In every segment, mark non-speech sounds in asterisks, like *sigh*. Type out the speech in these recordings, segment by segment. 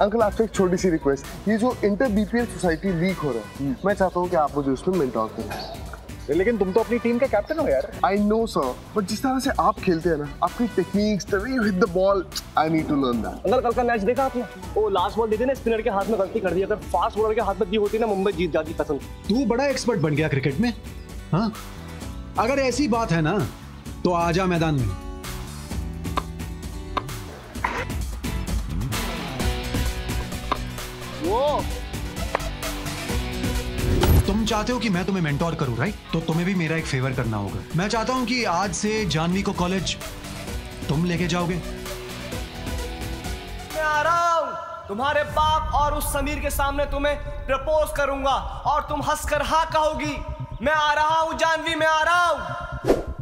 Uncle आपसे एक छोटी सी रिक्वेस्ट ये जो इंटर बीपीएल सोसाइटी लीग हो रहा है मैं चाहता हूँ कि आप मुझे उसमें मेंटोर करें। लेकिन तुम तो अपनी टीम के कैप्टन हो यार। आई नो सर बट जिस तरह से आप खेलते हैं ना आपकी techniques the way you hit the ball I need to learn that uncle कल का मैच देखा आपने? वो लास्ट बॉल दी थी ना स्पिनर के हाथ में गलती कर दी। अगर फास्ट बॉलर के हाथ में दी होती ना मुंबई जीत जाती कसम। तू बड़ा एक्सपर्ट बन गया क्रिकेट में हाँ? अगर ऐसी बात है ना तो आजा मैदान में। तुम चाहते हो कि मैं तुम्हें मेंटोर करूँ राइट तो तुम्हें भी मेरा एक फेवर करना होगा। मैं चाहता हूँ कि आज से जानवी को कॉलेज तुम लेके जाओगे। मैं आ रहा हूँ। तुम्हारे बाप और उस समीर के सामने तुम्हें प्रपोज करूँगा और तुम हंसकर हाँ कहोगी। मैं आ रहा हूँ जानवी मैं आ रहा हूँ।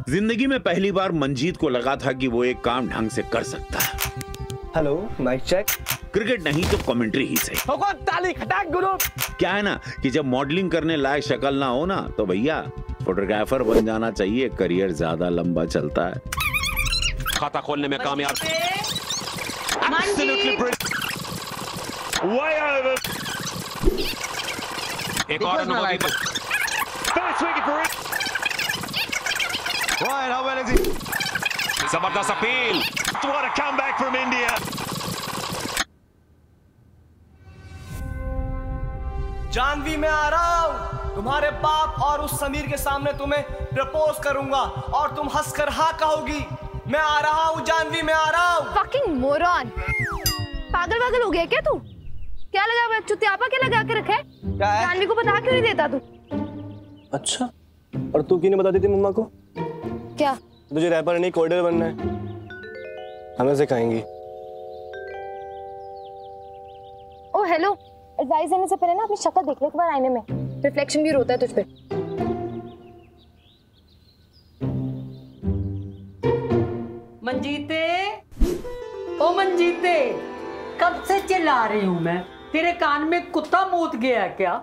ज़िंदगी में पहली बार मंजीत को लगा था कि वो एक काम ढंग से कर सकता है। हेलो माइक चेक क्रिकेट नहीं तो कमेंट्री ही सही। ताली खटाक गुरु। क्या है ना कि जब मॉडलिंग करने लायक शक्ल ना हो ना तो भैया फोटोग्राफर बन जाना चाहिए करियर ज़्यादा लंबा चलता है। खाता खोलने में कामयाब। एक और अनुभवी ज़बरदस्त appeal What a comeback from India. Janvi मैं आ रहा हूँ। तुम्हारे बाप और उस समीर के सामने तुम्हें प्रपोज करूँगा और तुम हंसकर हाँ कहोगी मैं आ रहा हूँ जानवी मैं आ रहा हूँ। फकिंग मोरॉन पागल पागल हो गया क्या तू? क्या लगा हुआ? चुतियापा क्या लगा के रखा? क्या है? जानवी को बता क्यों नहीं देता तू? अच्छा और तू क्यों नहीं बता देती मम्मा को? क्या? तुझे रैपर नहीं कोडर बनना है। हमें सिखाएँगी एडवाइस देने से पहले ना अपनी शक्ल देख ले एक बार आईने में। रिफ्लेक्शन भी रोता है तुझ पे। मंजीते ओ मंजीते कब से चिल्ला रही हूँ मैं? तेरे कान में कुत्ता मूत गया है क्या?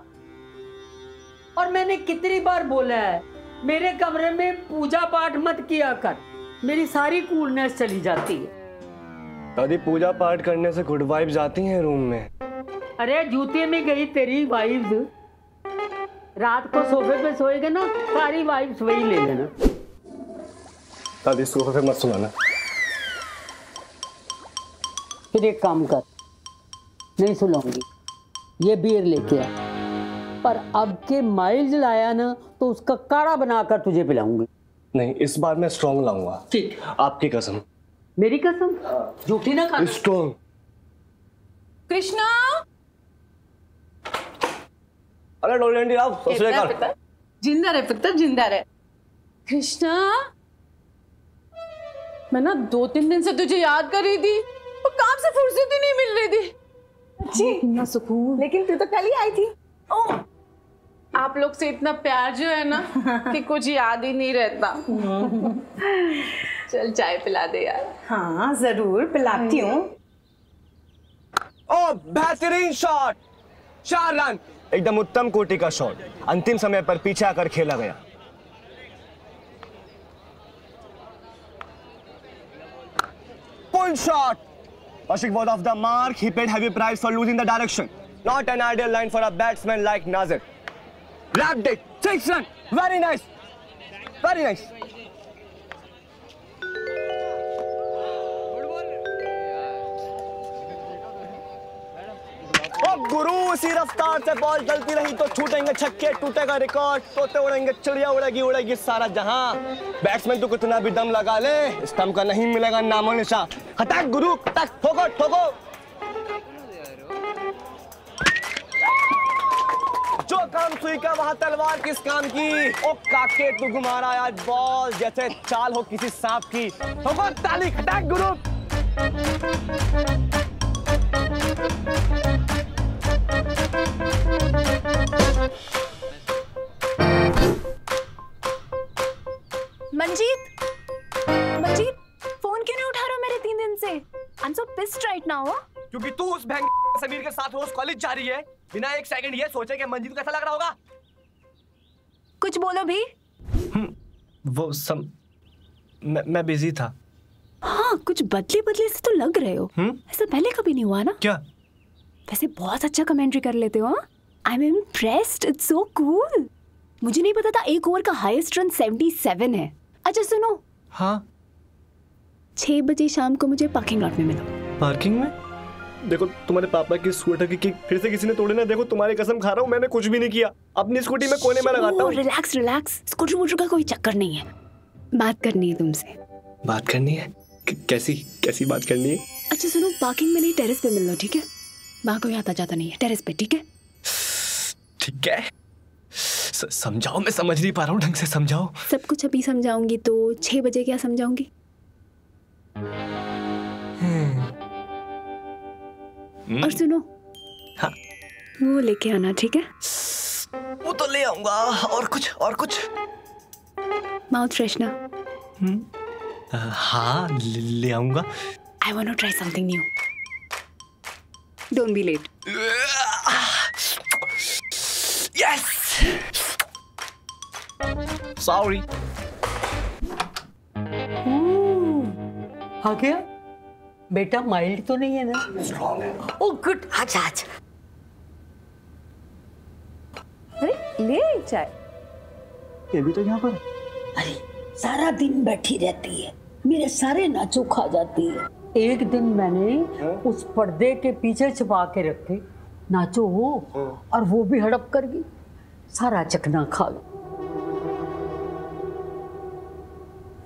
और मैंने कितनी बार बोला है मेरे कमरे में पूजा पाठ मत किया कर। मेरी सारी कूलनेस चली जाती है। दादी पूजा पाठ करने से गुड वाइब्स आती हैं रूम में। अरे जूते में गई तेरी वाइब्स रात को सोफे पे सोएगा ना सारी वाइब्स वही ले लेना। दादी सोफे पे मत सुनाना फिर एक काम कर नहीं सुनाऊँगी ये बियर लेके आ। पर अब के माइल्स लाया ना तो उसका काढ़ा बनाकर तुझे पिलाऊँगी। नहीं इस बार मैं स्ट्रॉन्ग लाऊँगा। ठीक। आपकी कसम। मेरी कसम? झूठी ना खा स्ट्रॉन्ग कृष्णा! अरे डोलेंडी आप ससुरे का ज़िंदा रहे पुत्र ज़िंदा रहे। कृष्णा मैं ना दो तीन दिन से तुझे याद कर रही थी और काम से फुर्सत ही नहीं मिल रही थी। अच्छी। ना सुकून लेकिन तू तो कल ही आई थी। ओ आप लोग से इतना प्यार जो है ना *laughs* कि कुछ याद ही नहीं रहता। चल चाय पिला दे यार। हाँ ज़रूर पिलाती हूँ। ओ बेहतरीन शॉट चार रन। एकदम उत्तम कोटि का शॉट। अंतिम समय पर पीछे आकर खेला गया। Pull shot Ashiq was off the mark he paid heavy price for losing the direction not an ideal line for a batsman like Nazar lap that six run very nice very nice. गुरु उसी रफ्तार से ball चलती रही तो छूटेंगे छक्के, टूटेगा record, तोते उड़ेंगे, चिड़िया उड़ेगी उड़ेगी सारा जहाँ। बैट्समैन तो कितना भी दम लगा ले स्टंप का नहीं मिलेगा नामो निशा। हटाक गुरु हटाक ठोको ठोको। जो काम सुई का वहाँ तलवार किस काम की? ओ, काके, तू घुमा रहा आज बॉल, जैसे चाल हो किसी सांप की। ठोको, ताली हटाक गुरु। मंजीत? मंजीत फ़ोन क्यों नहीं उठा रहे हो मेरे तीन दिन से? I am so pissed right now क्योंकि तू उस भैंग समीर के साथ रोज कॉलेज जा रही है। बिना एक सेकंड ये सोचे कि मंजीत को कैसा लग रहा होगा। कुछ बोलो भी। वो सम मैं, मैं बिज़ी था। हाँ कुछ बदले बदले से तो लग रहे हो। हम्म? ऐसा पहले कभी नहीं हुआ ना? क्या? वैसे बहुत अच्छा कमेंट्री कर लेते हो I am impressed it's so cool मुझे नहीं पता था एक ओवर का हाईएस्ट रन 77 है। अच्छा सुनो। हाँ। छह बजे शाम को मुझे पार्किंग लॉट में मिलो। पार्किंग में? देखो तुम्हारे पापा की स्कूटर की किक फिर से किसी ने तोड़े ना। देखो तुम्हारी कसम खा रहा हूँ मैंने कुछ भी नहीं किया। अपनी स्कूटी में कोने में लगाता हूँ। रिलैक्स रिलैक्स स्कूटर वूटर का कोई चक्कर नहीं है। बात करनी है तुमसे। बात करनी है? क- कैसी कैसी बात करनी है? अच्छा सुनो पार्किंग में नहीं टेरेस पे मिल लो ठीक है? वहाँ कोई आता जाता नहीं है। टेरेस पे ठीक है? ठीक है। समझाओ मैं समझ नहीं पा रहा हूँ ढंग से समझाओ। सब कुछ अभी समझाऊँगी तो छह बजे क्या समझाऊँगी? और सुनो। हाँ। वो लेके आना ठीक है? वो तो ले आऊँगा। और कुछ और कुछ। माउथ फ्रेशनर हाँ ले, ले आऊँगा। I want to try something new don't be late yes sorry आ गया बेटा माइल्ड तो नहीं है ना? ओ गुड अच्छा अच्छा अरे ले चाय। ये भी तो यहाँ पर अरे सारा दिन बैठी रहती है। मेरे सारे नाचो खा जाती है। एक दिन मैंने उस पर्दे के पीछे छुपा के रखे। नाचो हो और वो भी हड़प कर गई। सारा चकना खा लो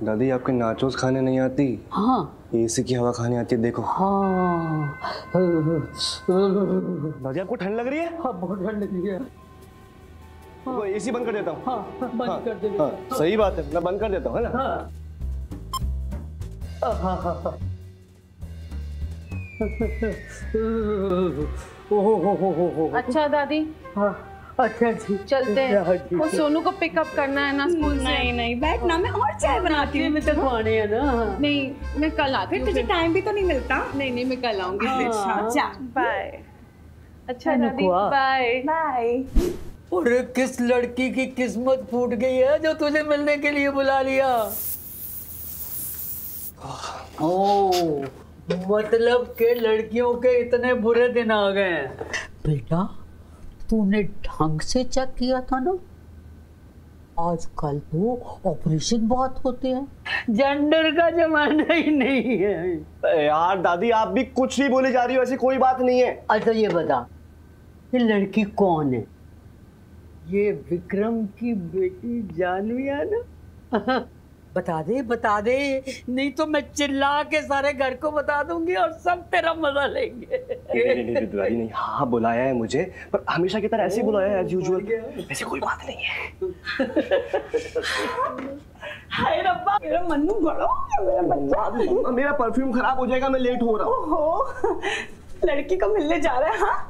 दादी आपके नाचोस खाने नहीं आती? हाँ। एसी की हवा खाने आती है देखो। हाँ। दादी आपको ठंड लग रही है? हाँ बहुत ठंड लगी है। तो एसी बंद कर देता हूँ। हाँ बंद कर दे हाँ सही बात है। मैं बंद कर देता हूँ है ना? हाँ हाँ हाँ हाँ हो। हो हो हो। अच्छा दादी। हाँ अच्छा जी। चलते हैं। वो सोनू को पिकअप करना है ना स्कूल से? नहीं नहीं बैठना। मैं और चाय बनाती हूँ में तो खाने है ना। नहीं मैं कल आती फिर हूँ तुझे टाइम भी तो नहीं मिलता? नहीं नहीं मैं कल आऊँगी अच्छा बाय अच्छा दादी बाय बाय अरे किस लड़की की किस्मत फूट गई है जो तुझे मिलने के लिए बुला लिया? ओ मतलब के लड़कियों के इतने बुरे दिन आ गए हैं। बेटा तूने ढंग से चेक किया था ना? आजकल तो ऑपरेशन बहुत होते हैं। जेंडर का जमाना ही नहीं है। यार दादी आप भी कुछ नहीं बोली जा रही हो ऐसी कोई बात नहीं है। अच्छा ये बता ये लड़की कौन है? ये विक्रम की बेटी जानवी है ना? *laughs* बता दे बता दे। नहीं तो मैं चिल्ला के सारे घर को बता दूँगी और सब तेरा मज़ा लेंगे। नहीं नहीं नहीं नहीं हाँ बुलाया है मुझे पर हमेशा की तरह ऐसे ही बुलाया है एज यूजुअल ऐसी कोई बात नहीं है। हाय रब्बा मेरा मन्नू बड़ा हो मेरा बच्चा। मेरा परफ्यूम खराब हो जाएगा मैं लेट हो रहा हूँ। लड़की को मिलने जा रहा है हाँ?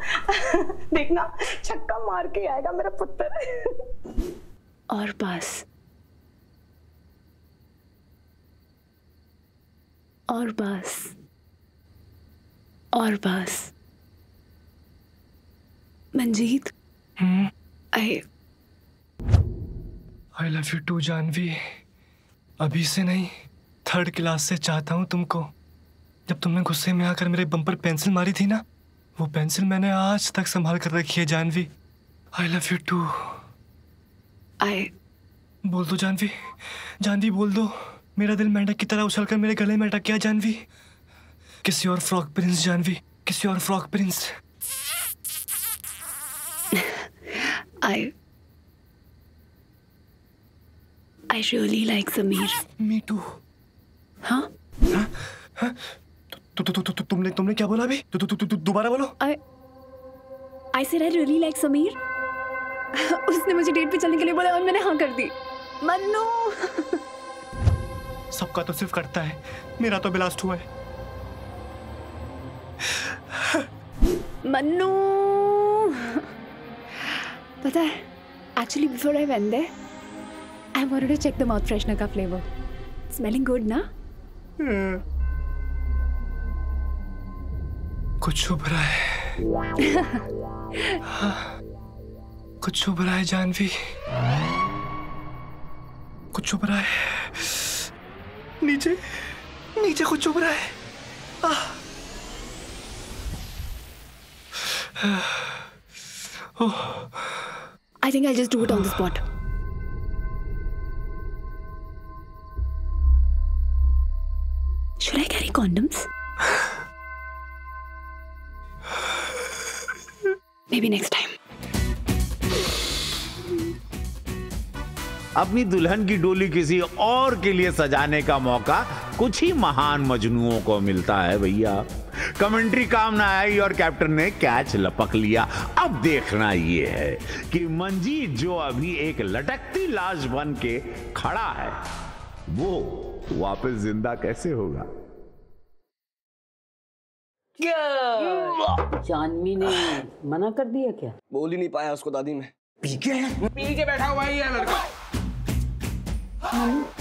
देखना छक्का मार के आएगा मेरा पुत्र। और बस और बस और बस। Manjeet? I I love you too Janvi अभी से नहीं थर्ड क्लास से चाहता हूँ तुमको। जब तुमने गुस्से में आकर मेरे बम पर पेंसिल मारी थी ना वो पेंसिल मैंने आज तक संभाल कर रखी है Janvi I love you too I बोल दो जानवी जानवी बोल दो। मेरा दिल मेंढक की तरह उछलकर मेरे गले में अटक गया जानवी। किसी और फ्रॉक प्रिंस जानवी। किसी और frock prince. I I really like Sameer me too हाँ तु, तु, तु, तु, तु, तुमने तुमने क्या बोला अभी? तु, तु, तु, तु, तु, दोबारा बोलो। I I said I really like Sameer उसने मुझे डेट पे चलने के लिए बोला और मैंने हाँ कर दी। मन्नू! *laughs* सबका तो सिर्फ़ करता है। मेरा तो ब्लास्ट हुआ है। मन्नू! पता है actually before I went there I wanted to check the mouth freshener का फ्लेवर स्मेलिंग गुड ना? कुछ चुभ रहा है। *laughs* हाँ, कुछ चुभ रहा है जानवी। कुछ चुभ रहा है। नीचे नीचे कुछ चुभ रहा है। I think I just do it on the spot should I carry condoms maybe next time अपनी दुल्हन की डोली किसी और के लिए सजाने का मौका कुछ ही महान मजनुओं को मिलता है भैया। कमेंट्री काम ना आई और कैप्टन ने कैच लपक लिया। अब देखना यह है कि मंजीत जो अभी एक लटकती लाश बन के खड़ा है वो वापस ज़िंदा कैसे होगा? क्या? जानवी ने मना कर दिया क्या? बोल ही नहीं पाया उसको दादी में। पी के पी के बैठा हुआ ही है लड़का। Hi.